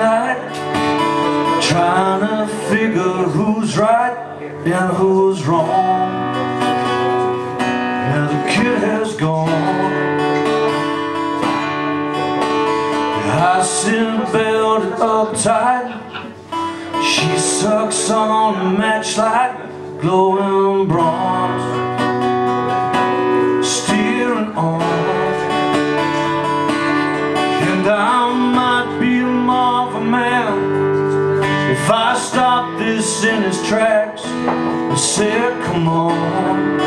night. Trying to figure who's right and who's wrong. Now the kid has gone. I sit belted up tight. She sucks on a matchlight Glowing bronze. Steering on. And I in his tracks. And said come on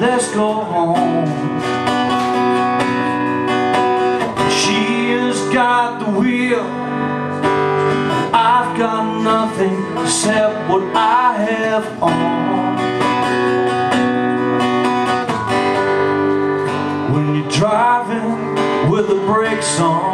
Let's go home. She has got the wheel I've got nothing except what I have on. When you're driving with the brakes on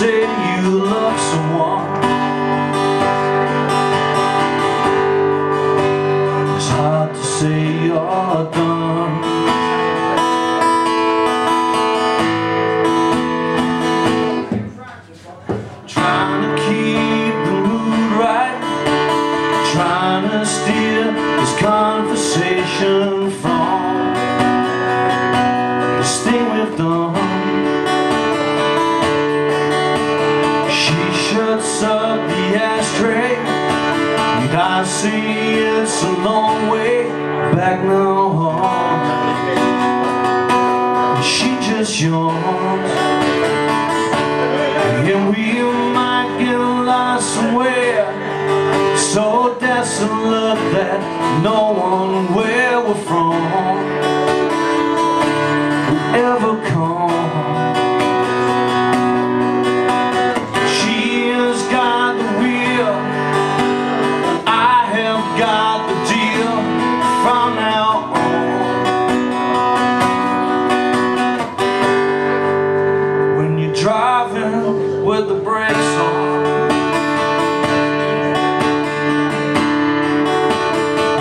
say you love someone. It's hard to say you're done. Trying to keep the mood right. Trying to steer this conversation from This thing we've done I see it's a long way back now She just yawns and we might get lost somewhere. So desolate that no one will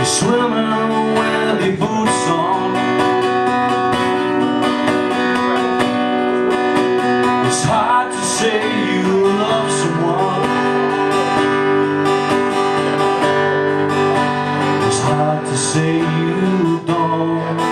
swimming in your boots on It's hard to say you love someone. It's hard to say you don't.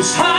Cause